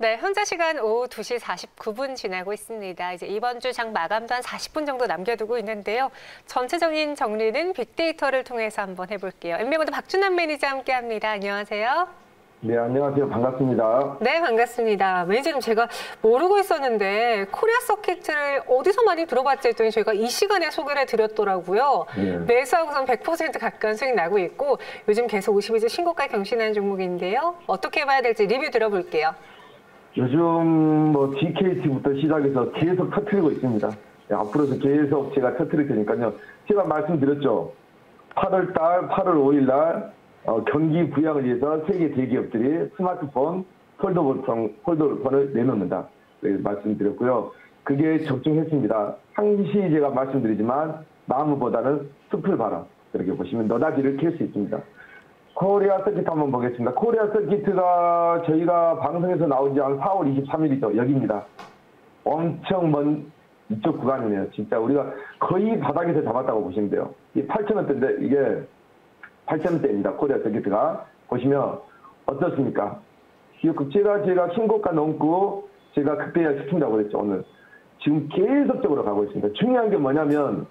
네, 현재 시간 오후 2시 49분 지나고 있습니다. 이제 이번 주 장 마감도 한 40분 정도 남겨두고 있는데요. 전체적인 정리는 빅데이터를 통해서 한번 해볼게요. 엠메모드 박준남 매니저 함께합니다. 안녕하세요. 네, 안녕하세요. 반갑습니다. 네, 반갑습니다. 매니저님 제가 모르고 있었는데 코리아 서킷을 어디서 많이 들어봤지 했더니 저희가 이 시간에 소개를 드렸더라고요. 네. 매수하고 선 100% 가까운 수익 나고 있고 요즘 계속 52주 신고가 경신하는 종목인데요. 어떻게 봐야 될지 리뷰 들어볼게요. 요즘 뭐 DKT부터 시작해서 계속 터트리고 있습니다. 네, 앞으로도 계속 제가 터트릴 테니까요. 제가 말씀드렸죠. 8월 달, 8월 5일 날 어, 경기 부양을 위해서 세계 대기업들이 스마트폰 폴더블 폴더폰을 내놓는다. 네, 말씀드렸고요. 그게 적중했습니다. 항시 제가 말씀드리지만 나무보다는 숲을 봐라. 이렇게 보시면 노다지를 캘 수 있습니다. 코리아 서킷 한번 보겠습니다. 코리아 서킷가 저희가 방송에서 나온 지 한 4월 23일이죠. 여기입니다. 엄청 먼 이쪽 구간이네요. 진짜 우리가 거의 바닥에서 잡았다고 보시면 돼요. 이 8,000원대인데 이게 8,000원대입니다. 코리아 서킷가. 보시면 어떻습니까? 제가 제가 신고가 넘고 제가 급배야 시킨다고 그랬죠. 오늘. 지금 계속적으로 가고 있습니다. 중요한 게 뭐냐면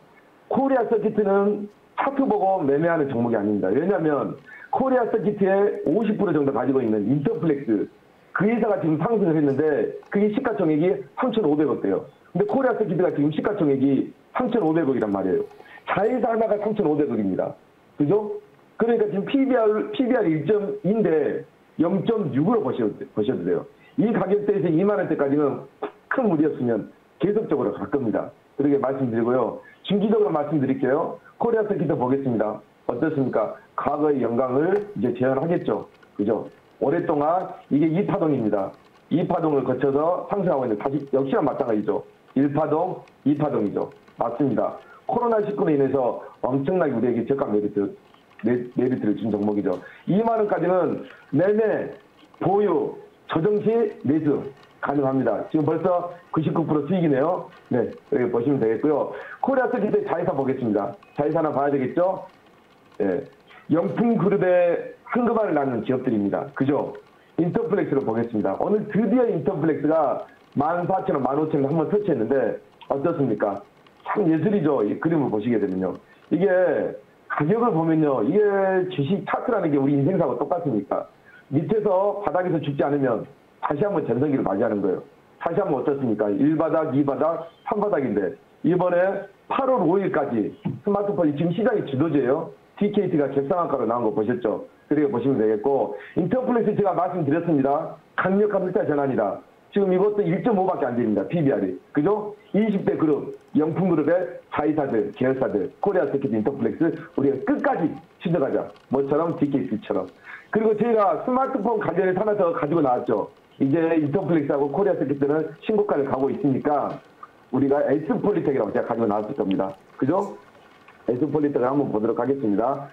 코리아 서킷은 차트 보고 매매하는 종목이 아닙니다. 왜냐하면 코리아 서킷의 50% 정도 가지고 있는 인터플렉스 그 회사가 지금 상승을 했는데 그게 시가총액이 3,500억대요. 근데 코리아 서킷가 지금 시가총액이 3,500억이란 말이에요. 자회사 하나가 3,500억입니다. 그죠? 그러니까 지금 PBR, PBR 1.2인데 0.6으로 보셔도, 보셔도 돼요. 이 가격대에서 2만원대까지는 큰 무리 없으면 계속적으로 갈 겁니다. 그렇게 말씀드리고요. 중기적으로 말씀드릴게요. 코리아 서킷도 보겠습니다. 어떻습니까? 과거의 영광을 이제 재현하겠죠. 그죠? 오랫동안 이게 2파동입니다. 2파동을 거쳐서 상승하고 있는데 다시 역시나 마찬가지죠. 1파동, 2파동이죠. 맞습니다. 코로나19로 인해서 엄청나게 우리에게 저가 메리트, 메리트를 준 종목이죠. 2만원까지는 매매, 보유, 조정시 매수 가능합니다. 지금 벌써 99% 수익이네요. 네, 여기 보시면 되겠고요. 코리아 서킷의 자회사 보겠습니다. 자회사 하나 봐야 되겠죠? 예, 영풍 그룹의 한금알을 낳는 기업들입니다. 그죠? 인터플렉스로 보겠습니다. 오늘 드디어 인터플렉스가 14,000원, 15,000원 한번 터치했는데 어떻습니까? 참 예술이죠. 이 그림을 보시게 되면요. 이게 가격을 보면요. 이게 주식 차트라는 게 우리 인생사하고 똑같으니까 밑에서 바닥에서 죽지 않으면 다시 한번 전성기를 맞이하는 거예요. 다시 한번 어떻습니까? 1바닥, 2바닥, 3바닥인데 이번에 8월 5일까지 스마트폰이 지금 시장이 주도주예요. TKT가 갭상한가로 나온 거 보셨죠? 그렇게 보시면 되겠고 인터플렉스 제가 말씀드렸습니다. 강력한 흑자 전환이다. 지금 이것도 1.5밖에 안 됩니다. PBR이. 그죠? 20대 그룹, 영풍그룹의 자회사들, 계열사들, 코리아 서킷 인터플렉스 우리가 끝까지 추적하자. 뭐처럼 DKT처럼. 그리고 저희가 스마트폰 관련해서 하나 더 가지고 나왔죠. 이제 인터플렉스하고 코리아 세킷들은 신고가를 가고 있으니까 우리가 에스폴리텍이라고 제가 가지고 나왔을 겁니다. 그죠? 에스폴리텍을 한번 보도록 하겠습니다.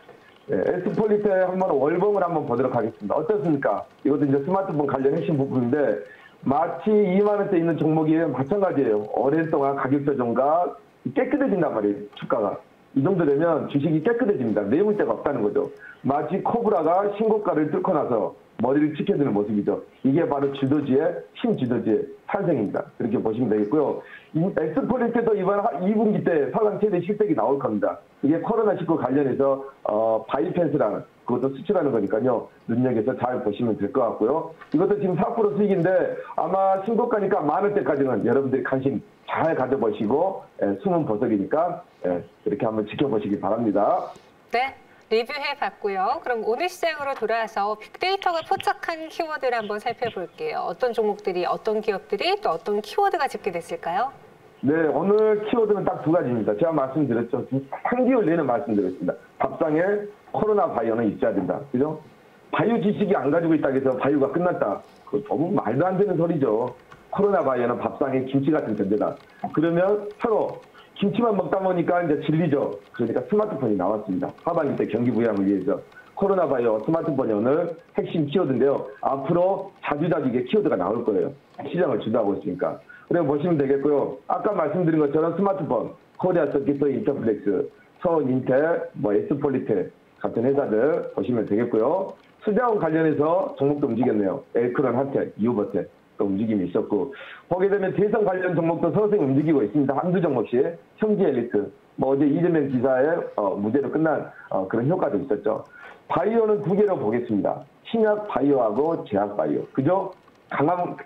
예, 에스폴리텍 한번 월봉을 한번 보도록 하겠습니다. 어떻습니까? 이것도 이제 스마트폰 관련 핵심 부분인데 마치 2만 원대 있는 종목이 마찬가지예요. 오랜 동안 가격 조정과 깨끗해진단 말이에요. 주가가. 이 정도 되면 주식이 깨끗해집니다. 내물대가 없다는 거죠. 마치 코브라가 신고가를 뚫고 나서 머리를 지켜드는 모습이죠. 이게 바로 주도지의 신주도지의 탄생입니다. 그렇게 보시면 되겠고요. 엑스폴리트도 이번 2분기 때 사상 최대 실적이 나올 겁니다. 이게 코로나19 관련해서 어, 바이펜스라는 그것도 수출하는 거니까요. 눈여겨서 잘 보시면 될 것 같고요. 이것도 지금 4% 수익인데 아마 신고가니까 많을 때까지는 여러분들이 관심 잘 가져보시고 예, 숨은 보석이니까 예, 이렇게 한번 지켜보시기 바랍니다. 네. 리뷰해 봤고요. 그럼 오늘 시장으로 돌아와서 빅데이터가 포착한 키워드를 한번 살펴볼게요. 어떤 종목들이, 어떤 기업들이 또 어떤 키워드가 집계됐을까요? 네, 오늘 키워드는 딱 두 가지입니다. 제가 말씀드렸죠. 3개월 내내 말씀드렸습니다. 밥상에 코로나 바이오는 있어야 된다. 그죠? 바이오 지식이 안 가지고 있다고 해서 바이오가 끝났다. 그 너무 말도 안 되는 소리죠. 코로나 바이오는 밥상에 김치 같은 존재다. 그러면 서로 김치만 먹다 보니까 이제 질리죠. 그러니까 스마트폰이 나왔습니다. 하반기 때 경기 부양을 위해서. 코로나 바이오 스마트폰이 오늘 핵심 키워드인데요. 앞으로 자주자주 이게 키워드가 나올 거예요. 시장을 주도하고 있으니까. 그래 보시면 되겠고요. 아까 말씀드린 것처럼 스마트폰, 코리아 서킷, 인터플렉스, 서울 인텔, 뭐 에스폴리텍 같은 회사들 보시면 되겠고요. 수자원 관련해서 종목도 움직였네요. 엘크론, 한텍, 유버텍. 또 움직임이 있었고 보게 되면 대선 관련 종목도 서서히 움직이고 있습니다. 한두 종목씩 형제 엘리트 뭐 어제 이재명 기사의 어, 무죄로 끝난 어, 그런 효과도 있었죠. 바이오는 두 개로 보겠습니다. 신약 바이오하고 제약 바이오. 그죠? 강한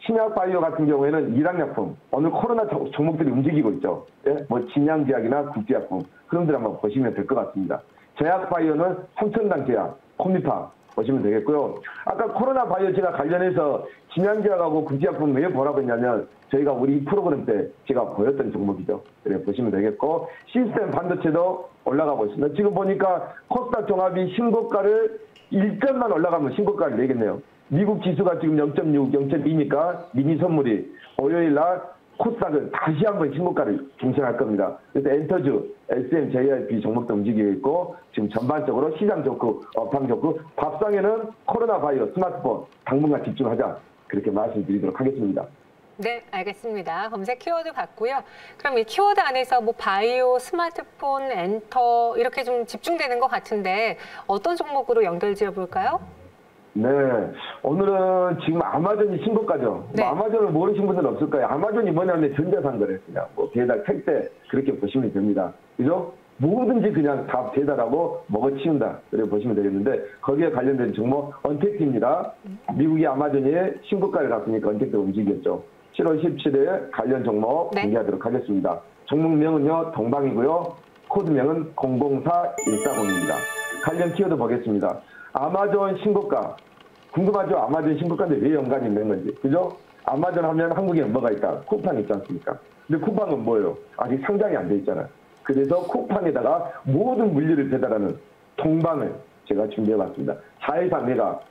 신약 바이오 같은 경우에는 일학약품 오늘 코로나 종- 종목들이 움직이고 있죠. 예? 뭐 진양제약이나 국제약품 그런 들 한번 보시면 될 것 같습니다. 제약 바이오는 삼천당 제약, 코미파 보시면 되겠고요. 아까 코로나 바이오 제가 관련해서 진양제약하고 국제약품 왜 보라고 했냐면 저희가 우리 프로그램 때 제가 보였던 종목이죠. 그래 보시면 되겠고 시스템 반도체도 올라가고 있습니다. 지금 보니까 코스닥 종합이 신고가를 1점만 올라가면 신고가를 내겠네요. 미국 지수가 지금 0.6, 0.2니까 미니 선물이 월요일 날 코스닥은 다시 한번 신고가를 경신할 겁니다. 그래서 엔터주, SM, JYP 종목도 움직이고 있고 지금 전반적으로 시장 좋고 업황 좋고 밥상에는 코로나 바이오 스마트폰 당분간 집중하자 그렇게 말씀드리도록 하겠습니다. 네, 알겠습니다. 검색 키워드 봤고요. 그럼 이 키워드 안에서 뭐 바이오, 스마트폰, 엔터 이렇게 좀 집중되는 것 같은데 어떤 종목으로 연결 지어볼까요? 네, 오늘은 지금 아마존이 신고가죠. 네. 뭐 아마존을 모르신 분들은 없을 거예요. 아마존이 뭐냐면 전자상거래 그냥 뭐 배달, 택배 그렇게 보시면 됩니다. 그죠? 뭐든지 그냥 다 배달하고 먹어치운다. 그렇게 보시면 되겠는데 거기에 관련된 종목 언택트입니다. 미국이 아마존이 신고가를 갔으니까 언택트 움직였죠. 7월 17일 관련 종목 네. 공개하도록 하겠습니다. 종목명은요 동방이고요. 코드명은 004140입니다. 관련 키워드 보겠습니다. 아마존 신고가 궁금하죠? 아마존 신고가인데 왜 연관이 있는 건지 그죠? 아마존 하면 한국에 뭐가 있다? 쿠팡 있지 않습니까? 근데 쿠팡은 뭐예요? 아직 상장이 안 돼 있잖아요. 그래서 쿠팡에다가 모든 물류를 배달하는 동방을 제가 준비해봤습니다. 자회사 매각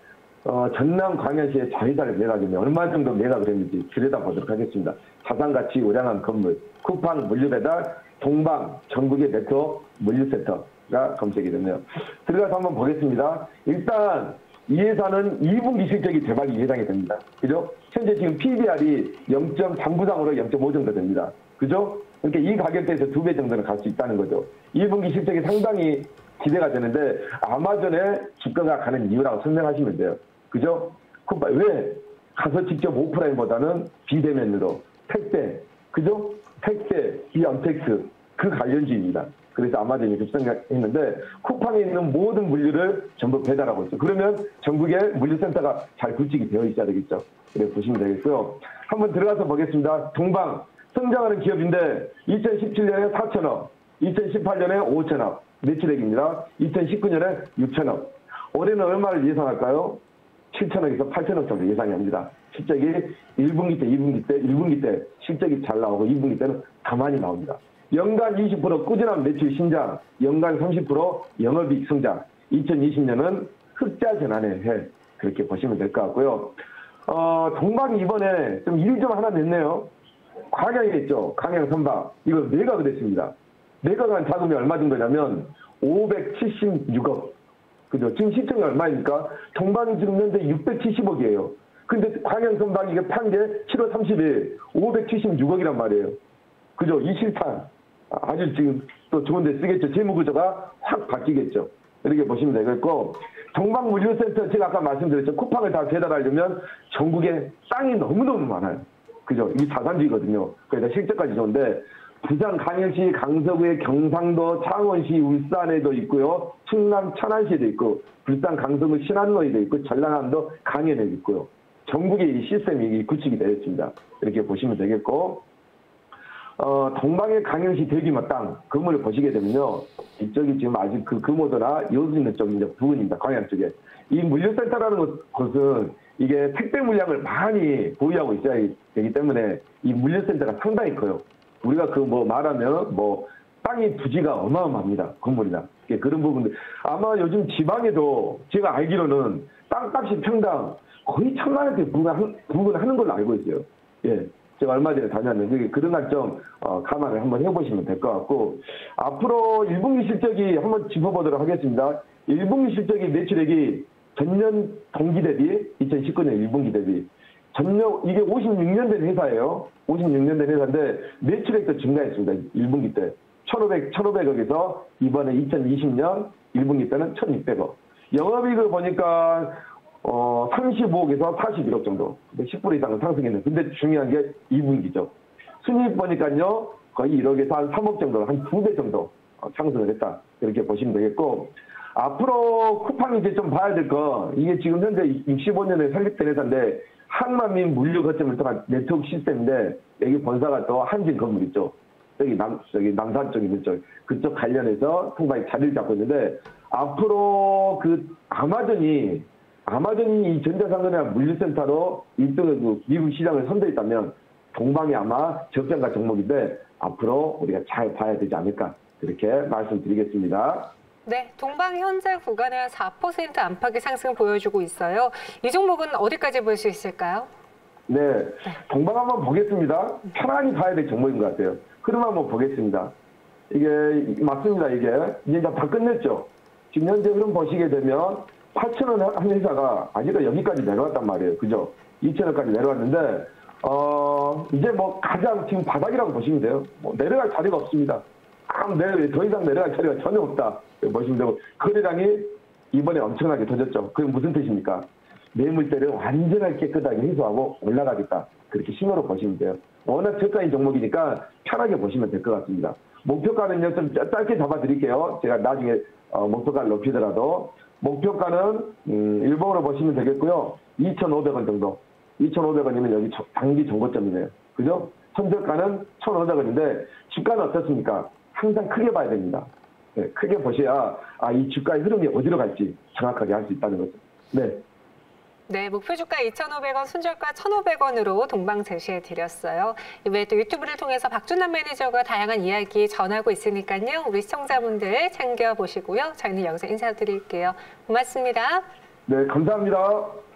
어, 전남 광양시의 자회사를 매각이면 얼마 정도 매각을 했는지 들여다보도록 하겠습니다. 자산가치 우량한 건물, 쿠팡 물류배달, 동방 전국의 네트워크 물류센터 가 검색이 됐네요. 들어가서 한번 보겠습니다. 일단 이 회사는 2분기 실적이 대박이 예상이 됩니다. 그죠? 현재 지금 PBR이 0.3부상으로 0.5 정도 됩니다. 그죠? 그러니까 이 가격대에서 두 배 정도는 갈 수 있다는 거죠. 2분기 실적이 상당히 기대가 되는데 아마존의 주가가 가는 이유라고 설명하시면 돼요. 그죠? 왜 가서 직접 오프라인보다는 비대면으로 택배, 그죠? 택배, 이 언택트 그 관련주입니다. 그래서 아마존이 급등했는데 쿠팡에 있는 모든 물류를 전부 배달하고 있어요. 그러면 전국에 물류센터가 잘 구축이 되어 있어야 되겠죠. 그래 보시면 되겠고요. 한번 들어가서 보겠습니다. 동방 성장하는 기업인데 2017년에 4천억, 2018년에 5천억 매출액입니다. 2019년에 6천억. 올해는 얼마를 예상할까요? 7천억에서 8천억 정도 예상이 합니다. 실적이 1분기 때, 2분기 때, 1분기 때 실적이 잘 나오고 2분기 때는 더 많이 나옵니다. 연간 20% 꾸준한 매출 신장, 연간 30% 영업이익 성장. 2020년은 흑자 전환의 해. 그렇게 보시면 될 것 같고요. 어, 동방이 이번에 좀일좀 하나 냈네요. 광양이 있죠. 광양 선박. 이거 매각을 했습니다. 매각한 자금이 얼마 정도냐면 576억. 그죠? 지금 시청이 얼마입니까? 동방이 지금 현재 670억이에요. 근데 광양 선박 이게 판 게 7월 30일 576억이란 말이에요. 그죠? 이 실탄. 아주 지금 또 좋은 데 쓰겠죠. 재무구조가 확 바뀌겠죠. 이렇게 보시면 되겠고, 동방물류센터 제가 아까 말씀드렸죠. 쿠팡을 다 배달하려면 전국에 땅이 너무너무 많아요. 그죠? 이게 자산주의거든요. 그래서 실적까지 좋은데, 부산 강릉시, 강서구의 경상도, 창원시, 울산에도 있고요. 충남 천안시에도 있고, 불산 강서구 신안로에도 있고, 전라남도 강연에도 있고요. 전국에 이 시스템이 구축이 되어 있습니다. 이렇게 보시면 되겠고, 어, 동방의 강영시 대규모 땅, 건물을 보시게 되면요. 이쪽이 지금 아직 그 금오도나 여수 있는 쪽이 이제 부근입니다. 광양 쪽에. 이 물류센터라는 것- 곳은 이게 택배 물량을 많이 보유하고 있어야 되기 때문에 이 물류센터가 상당히 커요. 우리가 그 뭐 말하면 뭐 땅의 부지가 어마어마합니다. 건물이나. 예, 그런 부분들. 아마 요즘 지방에도 제가 알기로는 땅값이 평당 거의 천만 원대 부근, 부근하는 걸로 알고 있어요. 예. 제가 얼마 전에 다녔는데 그런 관점 어, 감안을 한번 해보시면 될 것 같고 앞으로 1분기 실적이 한번 짚어보도록 하겠습니다. 1분기 실적이 매출액이 전년 동기 대비 2019년 1분기 대비 전년 이게 56년 된 회사예요. 56년 된 회사인데 매출액도 증가했습니다. 1분기 때 1,500 1,500억에서 이번에 2020년 1분기 때는 1,600억. 영업이익을 보니까 어, 35억에서 41억 정도. 10% 이상은 상승했는 근데 중요한 게 2분기죠. 순이익 보니까요, 거의 1억에서 한 3억 정도, 한 두 배 정도 어, 상승을 했다. 이렇게 보시면 되겠고, 앞으로 쿠팡이 이제 좀 봐야 될 거, 이게 지금 현재 65년에 설립된 회사인데, 한만민 물류 거점을 통한 네트워크 시스템인데, 여기 본사가 또 한진 건물 있죠. 여기 남, 저기 남산 쪽에 있는 쪽, 그쪽 관련해서 통방이 자리를 잡고 있는데, 앞으로 그 아마존이, 아마존이 이 전자상거래나 물류센터로 1등을 그 미국 시장을 선도했다면, 동방이 아마 적정가 종목인데, 앞으로 우리가 잘 봐야 되지 않을까, 그렇게 말씀드리겠습니다. 네, 동방 현재 구간에 한4% 안팎의 상승 보여주고 있어요. 이 종목은 어디까지 볼 수 있을까요? 네, 동방 한번 보겠습니다. 편안히 봐야 될 종목인 것 같아요. 흐름 한번 보겠습니다. 이게 맞습니다. 이게 이제 다 끝냈죠. 지금 현재 흐름 보시게 되면 8천 원 한 회사가 아직도 여기까지 내려왔단 말이에요. 그죠? 2천 원까지 내려왔는데 어 이제 뭐 가장 지금 바닥이라고 보시면 돼요. 뭐 내려갈 자리가 없습니다. 아, 내려 더 이상 내려갈 자리가 전혀 없다. 보시면 되고 거래량이 이번에 엄청나게 터졌죠. 그게 무슨 뜻입니까? 매물대를 완전하게 깨끗하게 해소하고 올라가겠다. 그렇게 신호로 보시면 돼요. 워낙 저가인 종목이니까 편하게 보시면 될 것 같습니다. 목표가는요, 좀 짧- 짧게 잡아드릴게요. 제가 나중에 어, 목표가를 높이더라도. 목표가는, 음, 일봉으로 보시면 되겠고요. 2,500원 정도. 2,500원이면 여기 저- 단기 정고점이네요. 그죠? 선저가는 1,500원인데, 주가는 어떻습니까? 항상 크게 봐야 됩니다. 네, 크게 보셔야, 아, 이 주가의 흐름이 어디로 갈지 정확하게 알 수 있다는 거죠. 네. 네, 목표 주가 2,500원, 손절가 1,500원으로 동방 제시해 드렸어요. 이외에 또 유튜브를 통해서 박준남 매니저가 다양한 이야기 전하고 있으니까요. 우리 시청자분들 챙겨 보시고요. 저희는 여기서 인사드릴게요. 고맙습니다. 네, 감사합니다.